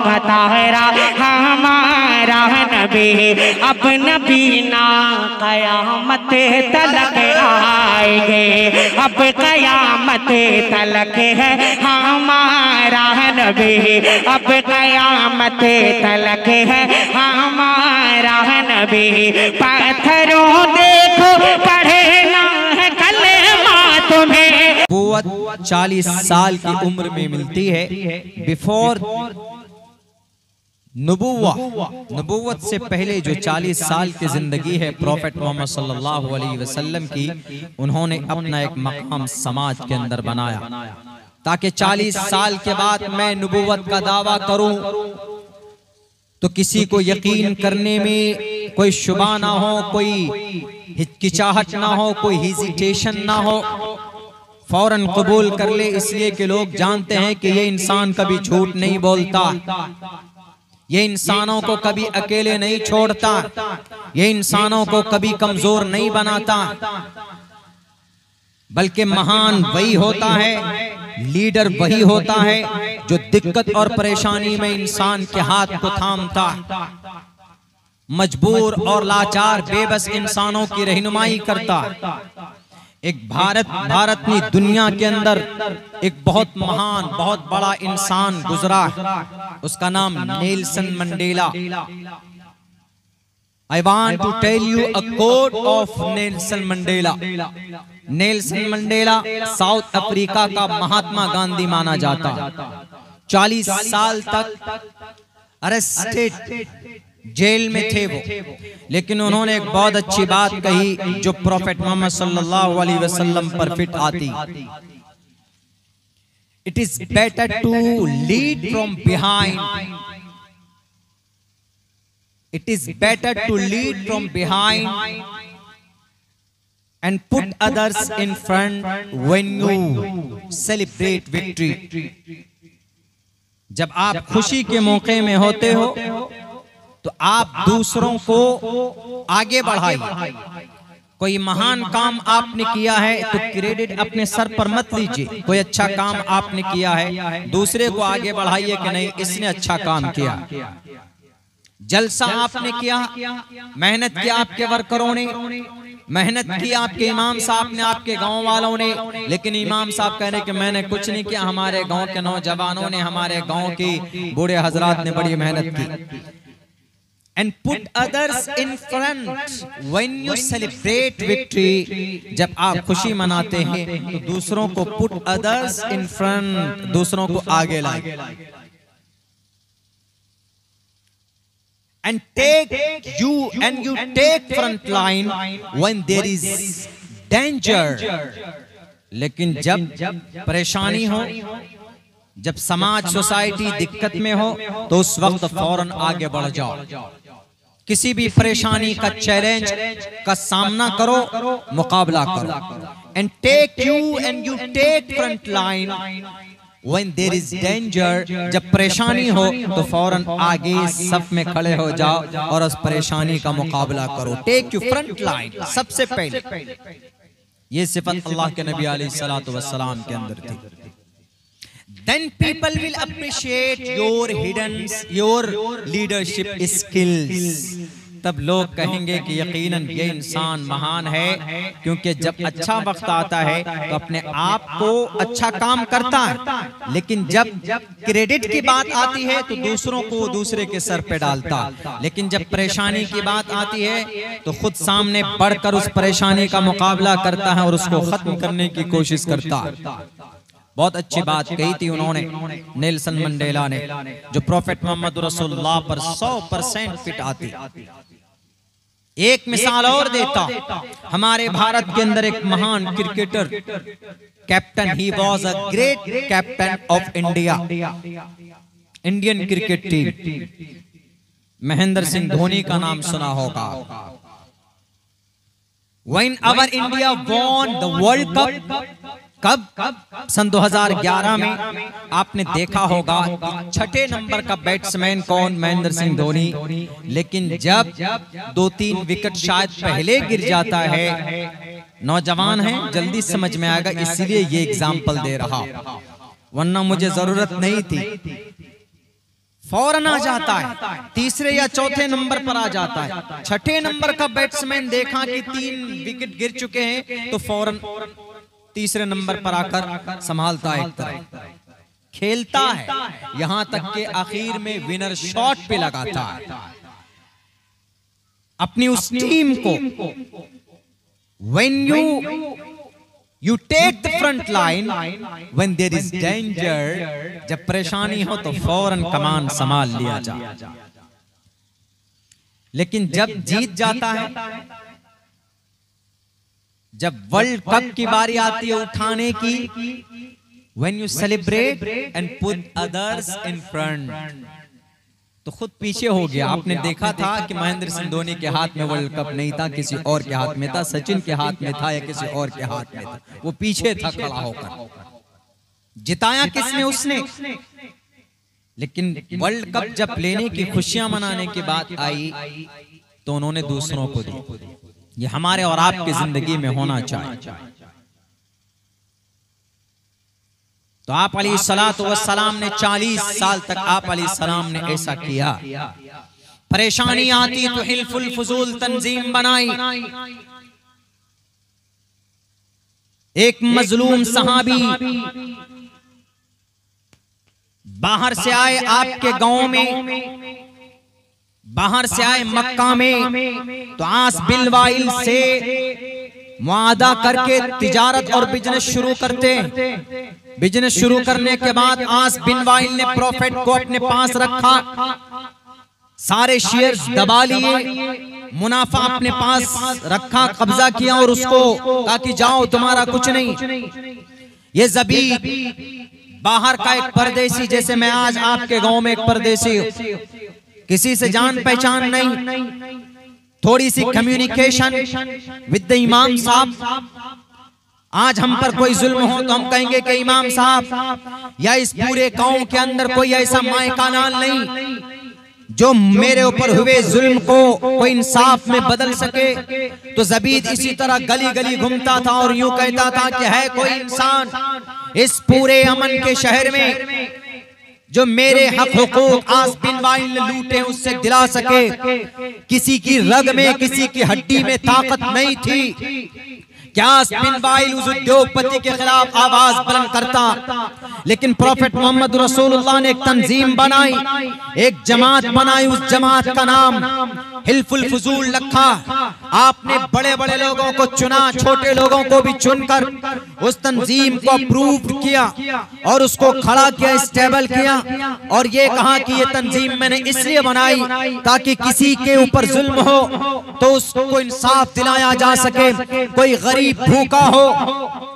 ताहरा हमारा नबी, अब नबी ना कयामत तलक आएँगे। अब कयामत तलक है, हमारा नबी, अब कयामत तलक है, हमारा नबी। पत्थरों देखो पढ़ना है तुम्हें नबूवत चालीस साल की उम्र में मिलती है। बिफोर नबुवा नबूवत से पहले जो 40 साल की ज़िंदगी है प्रॉफेट मोहम्मद सल्लल्लाहु अलैहि वसल्लम की उन्होंने अपना एक मकाम समाज के अंदर बनाया। ताकि 40 साल के बाद मैं नबूवत का दावा करूँ तो किसी को यकीन करने में कोई शुबा ना हो कोई हिचकिचाहट ना हो कोई हिजिटेशन ना हो। फ़ौरन कबूल कर ले इसलिए कि लोग जानते हैं कि ये इंसान कभी झूठ नहीं बोलता। ये इंसानों को कभी अकेले नहीं छोड़ता। ये इंसानों को कभी कमज़ोर नहीं बनाता। बल्कि महान वही होता है, लीडर वही होता है, जो दिक्कत और परेशानी में इंसान के हाथ को थामता। मजबूर और लाचार, बेबस इंसानों की रहनुमाई करता। एक भारत भारत ने दुनिया के अंदर एक बहुत महान, बहुत बड़ा इंसान गुजरा। उसका नाम Nelson Mandela. I want to tell you a code of Nelson Mandela Nelson Mandela South Africa का महात्मा गांधी माना जाता। चालीस साल तक अरेस्टेड जेल में थे वो। लेकिन उन्होंने एक बहुत अच्छी बात कही जो प्रॉफेट मोहम्मद सल्लल्लाहु अलैहि वसल्लम पर फिट आती। It is better to lead from behind it is better to lead from behind and put others in front when you celebrate victory जब आप खुशी के मौके में होते हो तो आप दूसरों को आगे बढ़ाइए। कोई महान काम आपने किया है तो क्रेडिट अपने सर पर मत लीजिए कोई अच्छा काम आपने किया है दूसरे को आगे बढ़ाइए कि नहीं इसने अच्छा काम किया। जलसा आपने किया मेहनत किया आपके वर्करों ने मेहनत की आपके इमाम साहब ने आपके गाँव वालों ने लेकिन इमाम साहब कह रहे कि मैंने कुछ नहीं किया हमारे गाँव के नौजवानों ने हमारे गाँव की बूढ़े हजरात ने बड़ी मेहनत की and put others in front when you celebrate victory जब आप खुशी मनाते हैं तो दूसरों को put others in front दूसरों को आगे लाए and take you and you take front line when there is danger लेकिन जब परेशानी हो जब समाज सोसाइटी दिक्कत में हो तो उस वक्त फ़ौरन आगे बढ़ जाओ किसी भी परेशानी का चैलेंज का सामना करो मुकाबला करो। And take you and you take front line when there is danger जब परेशानी हो तो फ़ौरन आगे सब में खड़े हो जाओ और उस परेशानी का मुकाबला करो। टेक यू फ्रंट लाइन सबसे पहले। ये सिफत अल्लाह के नबी अलैहिस्सलाम के अंदर थी। Then people will appreciate your hidden your leadership skills. तब लोग कहेंगे कि यकीनन ये इंसान महान है क्योंकि जब अच्छा वक्त आता है तो अपने आप को अच्छा काम करता है। लेकिन जब क्रेडिट की बात आती है तो दूसरों को दूसरे के सर पे डालता। लेकिन जब परेशानी की बात आती है तो खुद सामने बढ़कर उस परेशानी का मुकाबला करता है और उसको खत्म करने की कोशिश करता है। बहुत अच्छी बात कही थी उन्होंने नेल्सन मंडेला ने जो प्रॉफेट मोहम्मद रसूलुल्लाह पर 100 परसेंट फिट आती। एक मिसाल और देता। हमारे भारत के अंदर एक महान cricketer captain he was a great captain of India Indian cricket team Mahendra Singh Dhoni का नाम सुना होगा When our India won the World Cup, कब? कब सन 2011 में आपने देखा होगा छठे नंबर का बैट्समैन कौन? महेंद्र सिंह धोनी। लेकिन जब दो तीन विकेट शायद पहले गिर जाता है। नौजवान है जल्दी समझ में आएगा इसलिए ये एग्ज़ाम्पल दे रहा। वरना मुझे ज़रूरत नहीं थी। फ़ौरन आ जाता है। तीसरे या चौथे नंबर पर आ जाता है। छठे नंबर का बैट्समैन देखा कि तीन विकेट गिर चुके हैं तो फ़ौरन तीसरे नंबर पर आकर संभालता है एक तरह। खेलता है। यहाँ तक के आखिर में विनर शॉट पे लगाता है अपनी उस टीम को। When you you take the front line when there is danger जब परेशानी हो तो फ़ौरन कमान संभाल लिया जाए लेकिन जब जीत जाता है जब वर्ल्ड कप की बारी आती है उठाने की when you celebrate and put others in front तो खुद पीछे हो गया। आपने देखा था कि महेंद्र सिंह धोनी के हाथ में वर्ल्ड कप नहीं था किसी और के हाथ में था सचिन के हाथ में था या किसी और के हाथ में था। वो पीछे था खड़ा होकर। जिताया किसने उसने? लेकिन वर्ल्ड कप जब लेने की खुशियाँ मनाने की बात आई तो उन्होंने दूसरों को दी। ये हमारे और आपकी ज़िंदगी में होना चाहिए। तो आप अली सलाम ने 40 साल तक आप अली सलाम ने ऐसा किया। परेशानी आती तो हिलफुल फजूल तंजीम बनाई। एक मजलूम सहाबी बाहर से आए आपके गाँव में। बाहर से आए मक्का में तो आस बिलवाइल से मुआदा करके तिजारत और बिज़नेस शुरू करते बिज़नेस शुरू करने के बाद आस बिन वाइल ने प्रॉफिट को अपने पास रखा। सारे शेयर दबा लिए मुनाफा अपने पास रखा कब्जा किया और उसको कहा कि जाओ तुम्हारा कुछ नहीं। ये जबी बाहर का एक परदेसी जैसे मैं आज आपके गाँव में एक परदेसी किसी से जान पहचान नहीं। थोड़ी सी कम्युनिकेशन विद द इमाम साहब। आज हम पर कोई जुल्म हो तो हम कहेंगे कि इमाम साहब या इस पूरे गाँव के अंदर कोई ऐसा माए का नाल नहीं। जो मेरे ऊपर हुए जुल्म को कोई इंसाफ में बदल सके तो जबीद इसी तरह गली गली घूमता था और यूँ कहता था कि है कोई इंसान इस पूरे अमन के शहर में। जो मेरे हक हकूक आस बिन वाइल लूटे उससे दिला सके। किसी की रग में किसी की हड्डी में ताकत नहीं थी। क्या वाइल उस उद्योगपति के खिलाफ आवाज़ बुलंद करता। लेकिन प्रॉफिट मोहम्मद रसूलुल्लाह ने एक तंजीम बनाई। एक जमात बनाई उस जमात का नाम। हिलफुल फजूल रखा। आपने बड़े बड़े लोगों को चुना, छोटे लोगों को भी चुनकर उस तंजीम को अप्रूव किया और उसको खड़ा किया स्टेबल किया। और ये कहा कि ये तंजीम मैंने इसलिए बनाई ताकि किसी के ऊपर जुल्म हो तो उसको इंसाफ दिलाया जा सके। कोई गरीब भूखा हो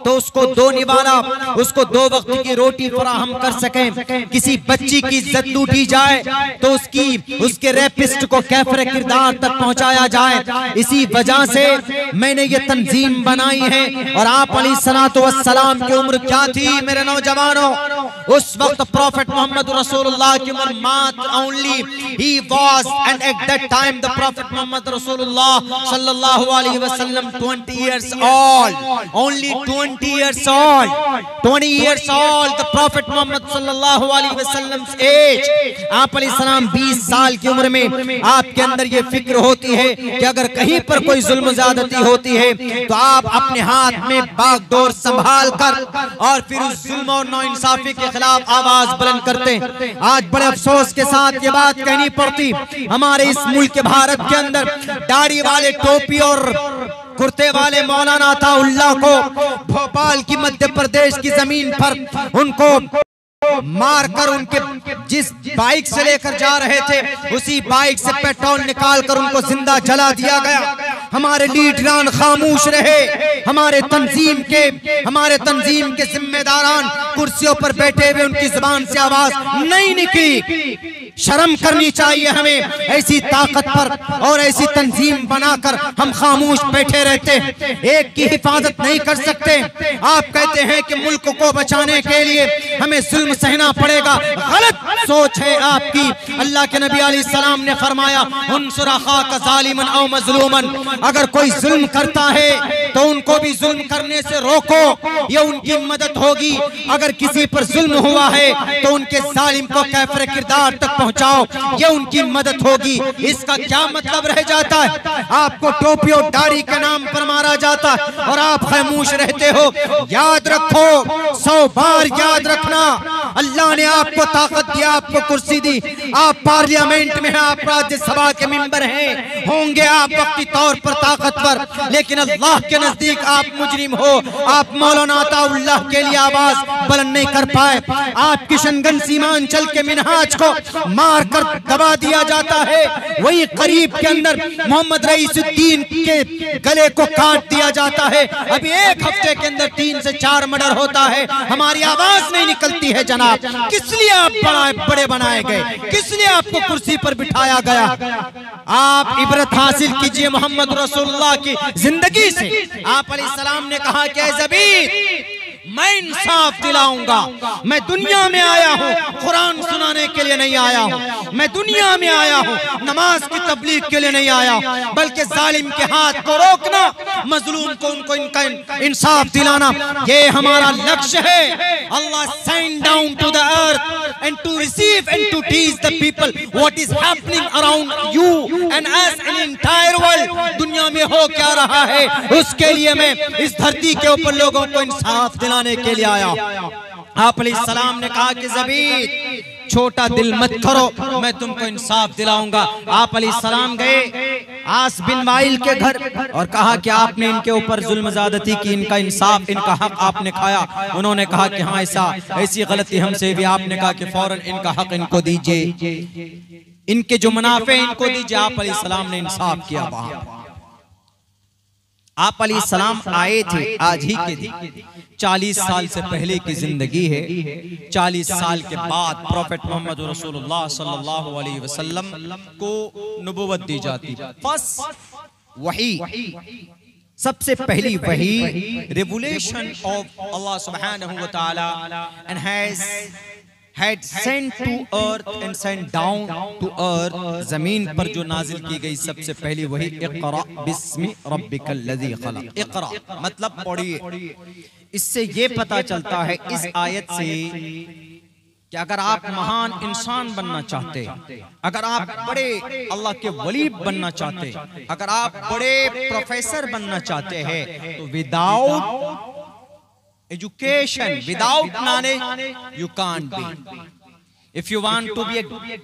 तो उसको दो निवाला उसको दो वक्त की रोटी फराहम कर सके। किसी बच्ची की इज़्ज़त लूटी जाए तो उसकी, उसके रेपिस्ट को कैफरे किरदार तक पहुँचाया जाए। इसी वजह से मैंने ये तंजीम बनाई है। और आप अली सलाम की उम्र क्या थी, मेरे नौजवानों? उस वक्त प्रॉफिट मोहम्मद रसूलुल्लाह की उम्र मात्र only he was and at that time the prophet Muhammad रसूलुल्लाह सल्लल्लाहु अलैहि वसल्लम 20 years old only 20 years old 20 years old the prophet Muhammad सल्लल्लाहु अलैहि वसल्लम एज आप सलाम 20 साल की उम्र में आपके अंदर ये फ़िक्र होती है कि अगर कहीं पर कोई जुल्म ज्यादती होती है तो आप अपने हाथ में बागडोर संभाल कर और फिर उस जुल्म और नाइंसाफी के खिलाफ आवाज़ बुलंद करते आज बड़े अफसोस के साथ ये बात कहनी पड़ती। हमारे इस मुल्क के भारत के अंदर दाढ़ी वाले टोपी और कुर्ते वाले मौलाना था उल्ला को भोपाल की मध्य प्रदेश की ज़मीन पर उनको मार कर उनके जिस बाइक से लेकर जा रहे थे, उसी बाइक से पेट्रोल निकाल कर उनको ज़िंदा जला दिया गया। हमारे लीडरान खामोश रहे। हमारे तंजीम के, हमारे तंजीम के जिम्मेदारान कुर्सियों पर बैठे हुए उनकी ज़ुबान से आवाज़ नहीं निकली। शर्म करनी चाहिए हमें। ऐसी ताकत पर और ऐसी तंजीम बनाकर हम खामोश बैठे रहते हैं। एक की हिफाजत नहीं कर सकते। आप कहते हैं कि मुल्क को बचाने के लिए हमें जुल्म सहना पड़ेगा। गलत सोच है आपकी। अल्लाह के नबी सलाम ने फरमाया उन सुराखा का जालिमन मजलूमन। अगर कोई जुल्म करता है तो उनको भी जुल्म करने से रोको। ये उनकी मदद होगी। अगर किसी पर जुल्म हुआ है तो उनके जालिम को कैफर किरदार तक पहुंचाओ। ये उनकी मदद होगी। इसका क्या मतलब रह जाता है? आपको टोपी और दाढ़ी के नाम पर मारा जाता है और आप खामोश रहते हो। याद रखो, सौ बार याद रखना। अल्लाह ने आपको ताकत दी, आपको कुर्सी दी। आप पार्लियामेंट में हैं, आप राज्यसभा के मेंबर हैं। होंगे आप वक्ती तौर पर ताकतवर। लेकिन अल्लाह के नज़दीक आप मुजरिम हो, आप मौलाना के लिए आवाज़ बुलंद नहीं कर पाए। आप किशनगंज सीमांचल के मिनहाज को मार कर दबा दिया जाता है। वही करीब के अंदर मोहम्मद रईसुद्दीन के गले को काट दिया जाता है। अभी एक हफ़्ते के अंदर तीन से चार मर्डर होता है। हमारी आवाज़ नहीं निकलती है, जनाब। किस लिए आप बड़ाए बड़े बनाए गए? किस लिए आपको कुर्सी पर बिठाया गया? आप इबरत हासिल कीजिए मोहम्मद रसूलुल्लाह की ज़िंदगी से। आप सलाम ने कहा कि जबीर मैं इंसाफ दिलाऊँगा। मैं दुनिया में आया हूँ। कुरान सुनाने के लिए नहीं आया हूँ। मैं दुनिया में आया हूँ। नमाज़ की तबलीग के लिए नहीं आया बल्कि जालिम के हाथ को रोकना मजलूम को उनको इनका इंसाफ दिलाना। ये हमारा लक्ष्य है। Allah send down to the earth and to receive and to teach the people what is happening around you and as an entire world दुनिया में हो क्या रहा है उसके लिए मैं इस धरती के ऊपर लोगों को इंसाफ दिला दिलाने के लिए आया आप सलाम ने कहा कि जबीर, छोटा दिल मत करो, मैं तुमको इंसाफ दिलाऊँगा। आप अली सलाम गए, आस बिन वाइल के घर, और कहा कि आपने इनके ऊपर जुल्म ज्यादती की, इनका इंसाफ, इनका हक आपने खाया। उन्होंने कहा कि हाँ ऐसा, ऐसी गलती हमसे भी आपने कहा कि फ़ौरन इनका हक इनको दीजिए। इनके जो मुनाफे इनको दीजिए। आप अली सलाम ने इंसाफ किया वहाँ। आप अली सलाम आए थे आज ही के दिन। चालीस साल से पहले की ज़िंदगी है। चालीस साल के बाद प्रॉफेट मोहम्मद रसूलुल्लाह सल्लल्लाहु अलैहि वसल्लम को नबूवत दी जाती बस वही। सबसे पहली वही रेवुलेशन ऑफ़ अल्लाह सुब्हानहू व तआला and has had sent to earth and sent down to earth. ज़मीन पर जो नाजिल की गई सबसे पहली वही इकरा बिस्मि रब्बिकल लजी खलक इकरा मतलब पढ़िए इससे ये पता चलता है इस आयत से कि अगर आप महान इंसान बनना चाहते अगर आप बड़े अल्लाह के वली बनना चाहते अगर आप बड़े प्रोफेसर बनना चाहते हैं तो without education without knowledge you can't be. if you want to be a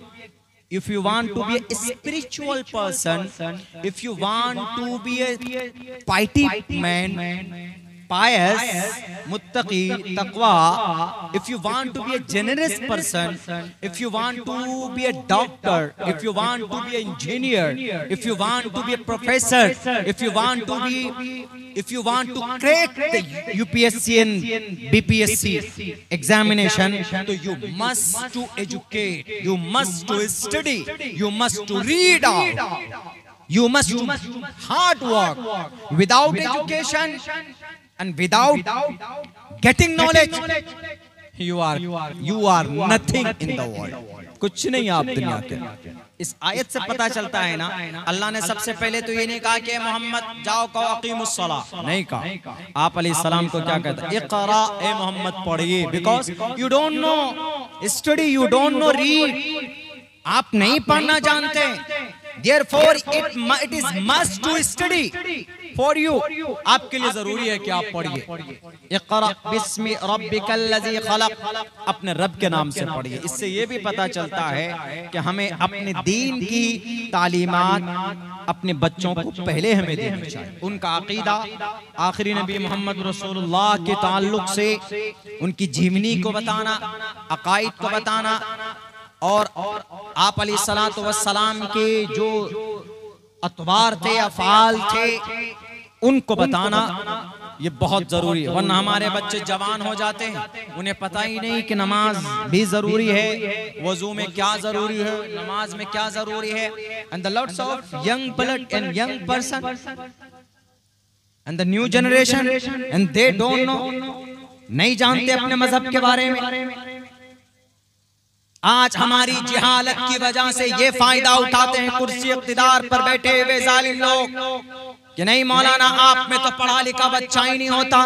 if you want to be a spiritual person if you want to be a piety man pious, muttaqi, taqwa, if you want to be a generous person, if you want to be a doctor, if you want to be an engineer, if you want to be a professor, if you want to be, if you want to crack the UPSC and BPSC examination, so you must to educate, you must to study, you must to read out. You must do hard work. Without education, and without getting knowledge you are you are nothing in the world. कुछ नहीं आप दुनिया के। इस आयत से पता चलता है ना अल्लाह ने सबसे पहले तो ये नहीं कहा कि मोहम्मद जाओ कहो अकीमुस्सला नहीं कहा। आप अली सलाम को क्या कहता इकरा ए मोहम्मद पढ़िए। Because you don't know study you don't know read आप नहीं पढ़ना जानते। Therefore, it it is must to study for you. आपके लिए ज़रूरी है कि आप पढ़िए। अपने रब के नाम से पढ़िए। इससे ये भी पता चलता है कि हमें अपने दीन की तालीमत अपने बच्चों को पहले हमें देनी चाहिए। उनका अकीदा आखिरी नबी मोहम्मद रसूलुल्लाह के ताल्लुक से उनकी जीवनी को बताना अकायद को बताना और आप सलाम के जो अतवार थे अफाल थे उनको बताना ये बहुत ज़रूरी है। वरना हमारे बच्चे जवान हो जाते हैं। उन्हें पता ही नहीं कि नमाज़ भी ज़रूरी है। वज़ू में क्या ज़रूरी है? नमाज़ में क्या ज़रूरी है? And the lots of young blood and young person and the new generation and they don't know नहीं जानते अपने मज़हब के बारे में। आज हमारी जिहालत की वजह से ये फ़ायदा उठाते हैं कुर्सी इकतदार पर बैठे हुए जालिम लोग। कि नहीं मौलाना आप में तो पढ़ा लिखा बच्चा ही नहीं होता।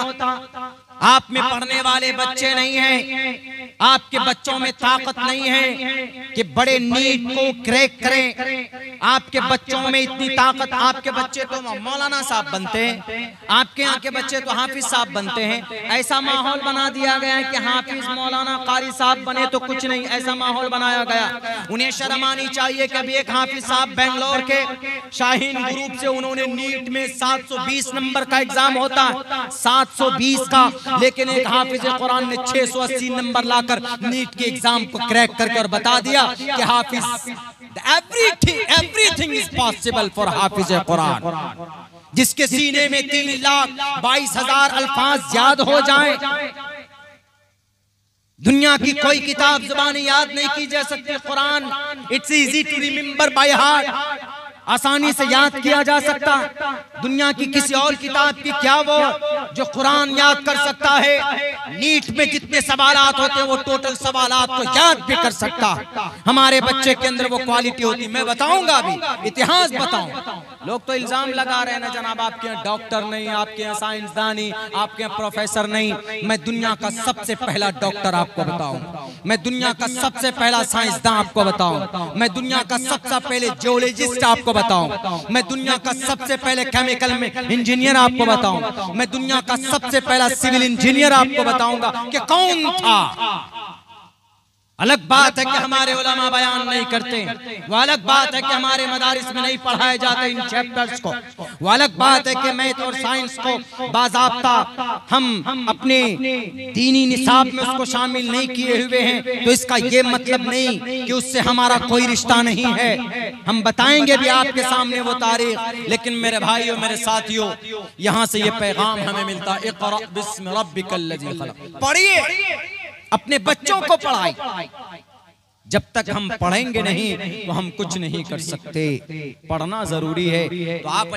आप में पढ़ने वाले बच्चे नहीं हैं। आपके बच्चों में ताकत नहीं है कि बड़े नीट को क्रैक करें। आपके बच्चों में इतनी ताकत आपके बच्चे तो मौलाना साहब बनते हैं। आपके यहाँ के बच्चे तो हाफिज साहब बनते हैं। ऐसा माहौल बना दिया गया है कि हाफिज मौलाना कारी साहब बने तो कुछ नहीं ऐसा माहौल बनाया गया। उन्हें शर्म आनी चाहिए कि अभी एक हाफिज साहब बेंगलोर के शाहीन ग्रुप से उन्होंने नीट में 720 नंबर का एग्ज़ाम होता है 720 का लेकिन एक हाफिज कुरान ने 680 नंबर लाकर नीट के एग्ज़ाम को क्रैक करके और बता दिया कि हाफिज everything everything is possible for हाफिज कुरान। जिसके सीने में तीन लाख बाईस हज़ार अल्फाज याद हो जाएँ, दुनिया की कोई किताब जुबानी याद नहीं की जा सकती Quran. It's easy to remember by heart आसानी से याद किया जा सकता। दुनिया की किसी और किताब की क्या वो जो कुरान याद कर सकता है? नीट में जितने सवाल होते हैं, वो टोटल सवाल को याद भी कर सकता। हमारे बच्चे के अंदर वो क्वालिटी होती, मैं बताऊँगा अभी, इतिहास बताऊँ। लोग तो इल्ज़ाम लगा रहे हैं ना जनाब, आपके यहाँ डॉक्टर नहीं, आपके यहाँ साइंसदान, आपके यहाँ प्रोफेसर नहीं। मैं दुनिया का सबसे पहला डॉक्टर आपको बताऊँ। मैं दुनिया का सबसे पहला साइंसदान आपको बताऊँ। मैं दुनिया का सबसे पहले जियोलॉजिस्ट आपको आपको बताऊँ। मैं दुनिया का सबसे पहले केमिकल में इंजीनियर आपको बताऊँ। मैं दुनिया का सबसे पहला सिविल इंजीनियर आपको बताऊँगा कि कौन था? अलग बात है कि हमारे उलमा बयान नहीं करते। वो अलग बात है कि हमारे मदारिस में नहीं पढ़ाए जाते इन चैप्टर्स को। वो अलग बात है कि मैथ और साइंस को बाजाबता हम अपने दीनी निसाब में उसको शामिल नहीं किए हुए हैं। तो इसका ये मतलब नहीं कि उससे हमारा कोई रिश्ता नहीं है। हम बताएँगे भी आपके सामने वो तारीख लेकिन मेरे भाइयों मेरे साथियों यहाँ से ये पैगाम हमें मिलता है। पढ़िए अपने बच्चों को पढ़ाई। जब तक हम पढ़ेंगे नहीं तो हम कुछ नहीं कर सकते। पढ़ना ज़रूरी है। तो आप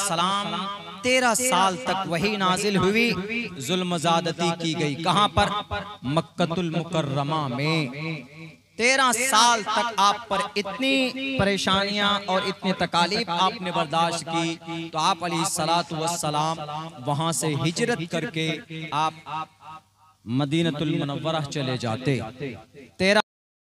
सलाम तेरह साल तक वही नाजिल हुई जुल्म ज्यादती की गई। कहाँ पर? मक्कतुल मुकर्रमा में। तेरह साल तक आप पर इतनी परेशानियाँ और इतनी तकालीफ आपने बर्दाश्त की। तो आप अली सलात सलाम वहाँ से हिजरत करके आप मदीनतुल मुनव्वरा चले जाते। तेरह